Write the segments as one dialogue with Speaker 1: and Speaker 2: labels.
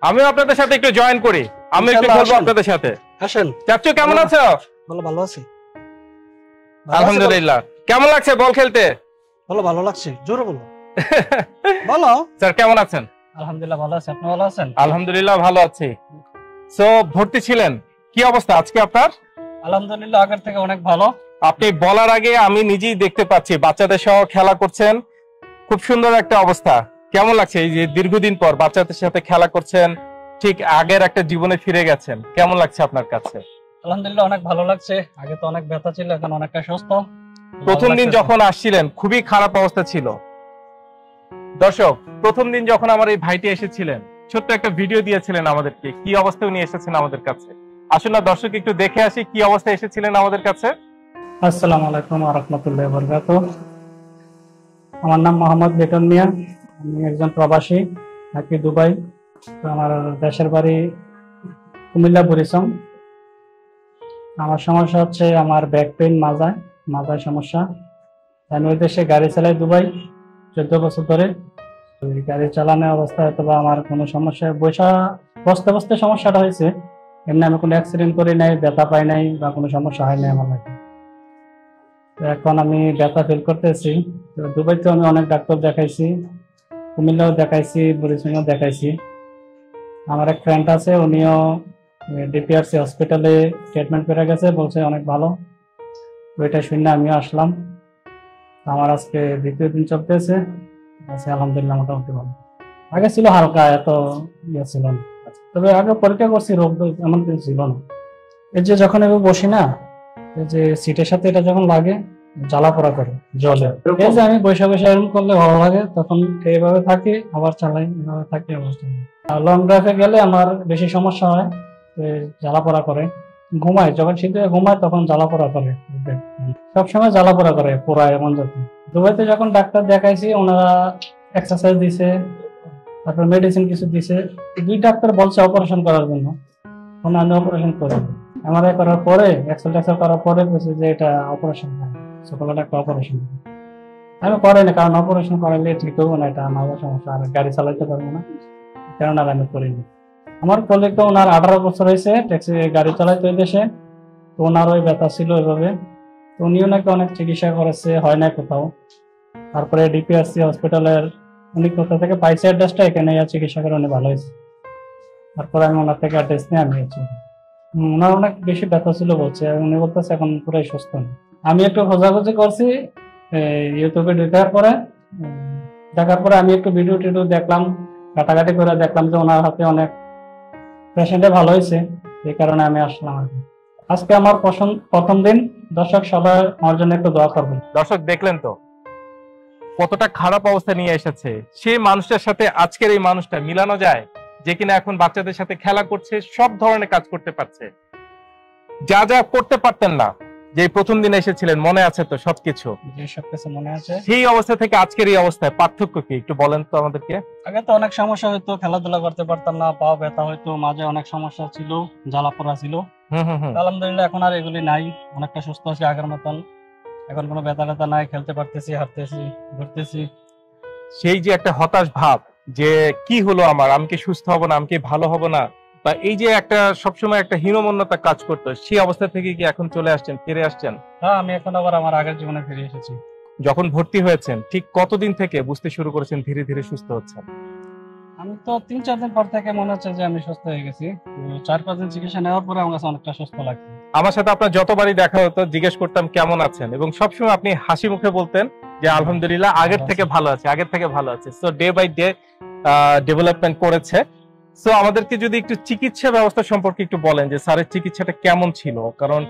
Speaker 1: আমিও আপনাদের সাথে একটু জয়েন করি। আমি একটু বলব আপনাদের সাথে।
Speaker 2: আসেন।
Speaker 1: চাচু কেমন আছো?
Speaker 2: ভালো ভালো আছি। ভালো আছি,
Speaker 1: আলহামদুলিল্লাহ। কেমন লাগছে বল খেলতে?
Speaker 2: ভালো ভালো লাগছে। জোরে বলো। বলো।
Speaker 1: স্যার কেমন আছেন?
Speaker 2: আলহামদুলিল্লাহ ভালো আছি। আপনি ভালো আছেন?
Speaker 1: আলহামদুলিল্লাহ ভালো আছি। সো ভর্তি ছিলেন। কি অবস্থা আজকে আপনার?
Speaker 2: আলহামদুলিল্লাহ আগের থেকে অনেক ভালো।
Speaker 1: আপনি বলার আগে আমি নিজেই দেখতে পাচ্ছি। বাচ্চাদের সহ খেলা করছেন। খুব সুন্দর একটা অবস্থা। কেমন লাগছে এই যে দীর্ঘদিন পর বাচ্চাদের সাথে খেলা করছেন? ঠিক আগের একটা জীবনে ফিরে গেছেন। কেমন লাগছে আপনার কাছে?
Speaker 2: আলহামদুলিল্লাহ অনেক ভালো লাগছে। আগে তো অনেক ব্যথা ছিল এখন অনেকটা সুস্থ।
Speaker 1: প্রথম দিন যখন আসছিলেন খুবই খারাপ অবস্থা ছিল। দর্শক প্রথম দিন যখন আমার এই ভাইটি এসেছিলেন ছোট্ট একটা ভিডিও দিয়েছিলেন আমাদেরকে। কি অবস্থায় উনি এসেছেন আমাদের কাছে? আসুন না দর্শক একটু দেখে আসি কি অবস্থায় এসেছিলেন আমাদের কাছে।
Speaker 2: আসসালামু আলাইকুম রহমতুল্লাহ বরকাত আমার নাম মোহাম্মদ বেতন মিয়া। আমি একজন প্রবাসী, থাকি দুবাই। তো আমার দেশের বাড়ি কুমিল্লা বুড়িসম আমার সমস্যা হচ্ছে আমার ব্যাক পেইন মাজায় মাজায় সমস্যা। আমি ওই দেশে গাড়ি চালাই দুবাই, চোদ্দ বছর ধরে। গাড়ি চালানোর অবস্থায় অথবা আমার কোনো সমস্যা, বৈশা, বসতে বসতে সমস্যাটা হয়েছে। এমনি আমি কোনো অ্যাক্সিডেন্ট করি নাই, ব্যথা পাই নাই বা কোনো সমস্যা হয় নাই আমার তো এখন আমি ব্যথা ফিল করতেছি। তো দুবাইতে আমি অনেক ডাক্তার দেখাইছি। কুমিল্লাও দেখাইছি বুড়িসিংও দেখাইছি। আমার এক ফ্রেন্ড আছে, উনিও ডিপিআরসি হসপিটালে ট্রিটমেন্ট করে গেছে, বলছে অনেক ভালো। ওইটা শুনে আমিও আসলাম। আমার আজকে দ্বিতীয় দিন চলতেছে। আছে আলহামদুলিল্লাহ, মোটামুটি ভালো। আগে ছিল হালকা, এত ইয়ে ছিল না। তবে আগে পরীক্ষা করছি, রোগ এমন কিছু ছিল না। এই যে যখন এবার বসি না, এই যে সিটের সাথে এটা যখন লাগে জ্বালা পোড়া করে জলে। এই যে আমি বসে বসে এরকম করলে ভালো লাগে তখন এইভাবে থাকি আবার চালাই এভাবে থাকি আবার আর লং ড্রাইভে গেলে আমার বেশি সমস্যা হয় জ্বালা পোড়া করে। ঘুমায় যখন শীতে ঘুমায় তখন জ্বালা পোড়া করে। সবসময় জ্বালা পোড়া করে পোড়া এমন জাতি। দুবাইতে যখন ডাক্তার দেখাইছি ওনারা এক্সারসাইজ দিছে তারপর মেডিসিন কিছু দিছে। দুই ডাক্তার বলছে অপারেশন করার জন্য। তখন আমি অপারেশন করি। এমআরআই করার পরে এক্সেল টেক্সেল করার পরে বলছে যে এটা অপারেশন ছোটখাটো একটা অপারেশন আমি করি না কারণ অপারেশন করালে ঠিক হব না এটা আমার সমস্যা আর গাড়ি চালাতে পারব না। কারণ আর আমি করিনি আমার কলিগ তো ওনার আঠারো বছর হয়েছে ট্যাক্সি গাড়ি চালাইতে ওই দেশে তো ওনার ওই ব্যথা ছিল ওইভাবে তো উনিও নাকি অনেক চিকিৎসা করেছে হয় না কোথাও। তারপরে ডিপিআরসি হসপিটালের উনি কোথা থেকে পাইছে অ্যাড্রেসটা এখানে চিকিৎসা করে উনি ভালো হয়েছে। তারপরে আমি ওনার থেকে অ্যাড্রেস নিয়ে আমি হুম, ওনার অনেক বেশি ব্যথা ছিল বলছে উনি বলতেছে এখন পুরাই সুস্থ না আমি একটু খোঁজাখুঁজি করছি ইউটিউবে ঢুকার পরে দেখার পরে আমি একটু ভিডিও টিডিও দেখলাম কাটাকাটি করে দেখলাম যে ওনার হাতে অনেক পেশেন্টে ভালো হয়েছে, এই কারণে আমি আসলাম আর আজকে আমার পছন্দ প্রথম দিন, দর্শক সবাই আমার জন্য একটু দোয়া করবেন।
Speaker 1: দর্শক দেখলেন তো? কতটা খারাপ অবস্থা নিয়ে এসেছে। সেই মানুষটার সাথে আজকের এই মানুষটা মিলানো যায়, যে কিনা এখন বাচ্চাদের সাথে খেলা করছে, সব ধরনের কাজ করতে পারছে। যা যা করতে পারতেন না যে প্রথম দিন এসেছিলেন মনে আছে তো সবকিছু?
Speaker 2: মনে আছে।
Speaker 1: সেই অবস্থা থেকে আজকের এই অবস্থায় পার্থক্য কি? একটু বলেন তো আমাদেরকে।
Speaker 2: আগে তো অনেক সমস্যা হতো খেলাধুলা করতে পারতাম না পা ব্যথা হইতো মাঝে অনেক সমস্যা ছিল জ্বালা পোড়া ছিল।
Speaker 1: হুম হুম হুম।
Speaker 2: আলহামদুলিল্লাহ এখন আর এগুলি নাই অনেকটা সুস্থ আছি আগের মতন। এখন কোনো ব্যথা ট্যাথা নাই খেলতে পারতেছি হাঁটতেছি ঘুরতেছি।
Speaker 1: সেই যে একটা হতাশ ভাব যে কি হলো আমার? আমি কি সুস্থ হব না? আমি কি ভালো হব না? বা এই যে একটা সবসময় একটা হীনমন্যতা কাজ করতো সেই অবস্থা থেকে কি এখন চলে আসছেন ফিরে আসছেন?
Speaker 2: হ্যাঁ আমি এখন আবার আমার আগের জীবনে ফিরে এসেছি।
Speaker 1: যখন ভর্তি হয়েছেন ঠিক কতদিন থেকে বুঝতে শুরু করেছেন ধীরে ধীরে সুস্থ হচ্ছেন?
Speaker 2: আমি তো তিন চার দিন পর থেকে মনে হচ্ছে যে আমি সুস্থ হয়ে গেছি। চার পাঁচ দিন চিকিৎসা নেওয়ার পরে আমার কাছে অনেকটা সুস্থ লাগছে।
Speaker 1: আমার সাথে আপনার যতবারই দেখা হতো জিজ্ঞেস করতাম কেমন আছেন? এবং সবসময় আপনি হাসি মুখে বলতেন যে আলহামদুলিল্লাহ আগের থেকে ভালো আছে আগের থেকে ভালো আছে। So day by day development করেছে। সো আমাদেরকে যদি একটু চিকিৎসা ব্যবস্থা সম্পর্কে একটু বলেন যে স্যারের চিকিৎসাটা কেমন ছিল? কারণ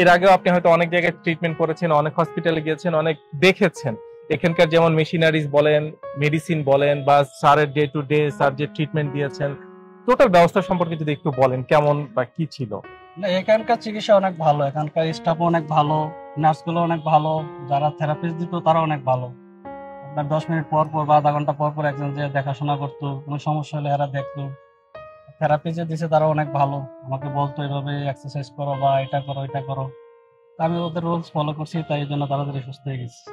Speaker 1: এর আগেও আপনি হয়তো অনেক জায়গায় ট্রিটমেন্ট করেছেন, অনেক হসপিটালে গিয়েছেন, অনেক দেখেছেন। এখানকার যেমন মেশিনারিজ বলেন মেডিসিন বলেন, বা স্যারের ডে টু ডে স্যার যে ট্রিটমেন্ট দিয়েছেন টোটাল ব্যবস্থা সম্পর্কে যদি একটু বলেন, কেমন বা কি ছিল?
Speaker 2: না, এখানকার চিকিৎসা অনেক ভালো, এখানকার স্টাফও অনেক ভালো, নার্সগুলো অনেক ভালো, যারা থেরাপিস্ট দিত তারা অনেক ভালো। আপনার দশ মিনিট পর পর বা আধা ঘণ্টা পর পর একজন যে দেখাশোনা করতো, কোনো সমস্যা হলে এরা দেখতো। থেরাপি যে দিছে তারা অনেক ভালো। আমাকে বলতো, এভাবে এক্সারসাইজ করো বা এটা করো এটা করো। আমি ওদের রুলস ফলো করছি, তাই জন্য তাড়াতাড়ি সুস্থ হয়ে গেছি।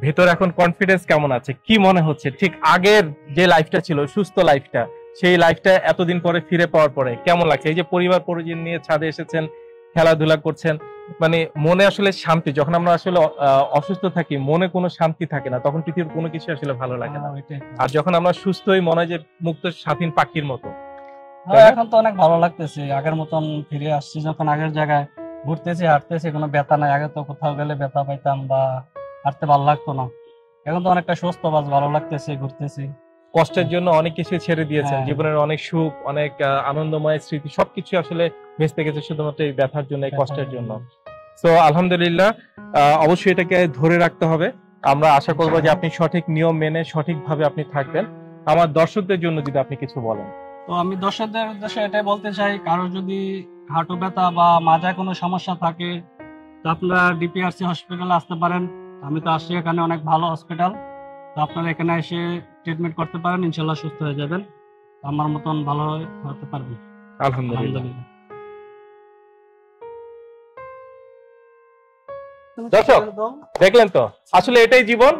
Speaker 1: ভেতর এখন কনফিডেন্স কেমন আছে? কি মনে হচ্ছে? ঠিক আগের যে লাইফটা ছিল, সুস্থ লাইফটা সেই লাইফটা এতদিন পরে ফিরে পাওয়ার পরে কেমন লাগছে? এই যে পরিবার পরিজন নিয়ে ছাদে এসেছেন খেলাধুলা করছেন মানে মনে আসলে শান্তি যখন আমরা আসলে অসুস্থ থাকি মনে কোনো শান্তি থাকে না তখন পৃথিবীর কোনো কিছু আসলে ভালো লাগে না।
Speaker 2: হ্যাঁ,
Speaker 1: আর যখন আমরা সুস্থ হই মনে হয় যে মুক্ত স্বাধীন পাখির মতো।
Speaker 2: হ্যাঁ, এখন তো অনেক ভালো লাগতেছে। আগের মতন ফিরে আসছি যখন আগের জায়গায় ঘুরতেছি হাঁটতেছি কোনো ব্যথা নাই। আগে তো কোথাও গেলে ব্যথা পাইতাম বা হাঁটতে ভালো লাগতো না। এখন তো অনেকটা সুস্থ বাস ভালো লাগতেছে ঘুরতেছি।
Speaker 1: কষ্টের জন্য অনেক কিছু ছেড়ে দিয়েছেন।
Speaker 2: হ্যাঁ।
Speaker 1: জীবনের অনেক সুখ অনেক আনন্দময় স্মৃতি সবকিছু আসলে ভেস্তে গেছে শুধুমাত্র এই ব্যথার জন্য এই কষ্টের জন্য। তো আলহামদুলিল্লাহ অবশ্যই এটাকে ধরে রাখতে হবে। আমরা আশা করব যে আপনি সঠিক নিয়ম মেনে সঠিকভাবে আপনি থাকবেন। আমার দর্শকদের জন্য যদি আপনি কিছু বলেন।
Speaker 2: তো আমি দর্শকদের উদ্দেশ্যে এটাই বলতে চাই কারও যদি হাঁটু ব্যথা বা মাজায় কোনো সমস্যা থাকে তো আপনারা ডিপিআরসি হসপিটালে আসতে পারেন। আমি তো আসছি এখানে অনেক ভালো হসপিটাল। তো আপনারা এখানে এসে ট্রিটমেন্ট করতে পারেন ইনশাল্লাহ সুস্থ হয়ে যাবেন। আমার মতন ভালো হতে পারবেন।
Speaker 1: আলহামদুলিল্লাহ। দর্শক, দেখলেন তো? আসলে এটাই জীবন।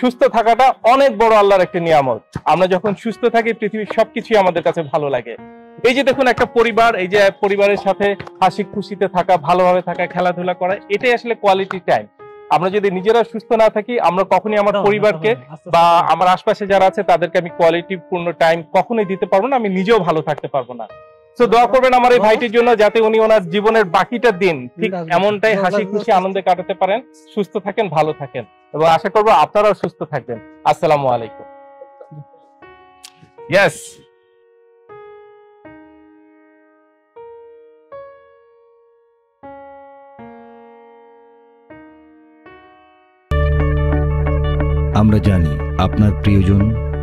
Speaker 1: সুস্থ থাকাটা অনেক বড় আল্লাহর একটা নিয়ামত। আমরা যখন সুস্থ থাকি পৃথিবীর সবকিছুই আমাদের কাছে ভালো লাগে। এই যে দেখুন একটা পরিবার এই যে পরিবারের সাথে হাসি খুশিতে থাকা ভালোভাবে থাকা খেলাধুলা করা এটাই আসলে কোয়ালিটি টাইম আমরা যদি নিজেরা সুস্থ না থাকি আমরা কখনই আমার পরিবারকে বা আমার আশপাশে যারা আছে তাদেরকে আমি কোয়ালিটি পূর্ণ টাইম কখনোই দিতে পারব না আমি নিজেও ভালো থাকতে পারব না। তো দোয়া করবেন আমার এই ভাইটির জন্য যাতে উনি ওনার জীবনের বাকিটা দিন ঠিক এমনটাই হাসি খুশি আনন্দে কাটাতে পারেন সুস্থ থাকেন ভালো থাকেন এবং আশা করব আপনারাও সুস্থ থাকবেন। আসসালামু আলাইকুম। ইয়েস
Speaker 3: আমরা জানি আপনার প্রিয়জন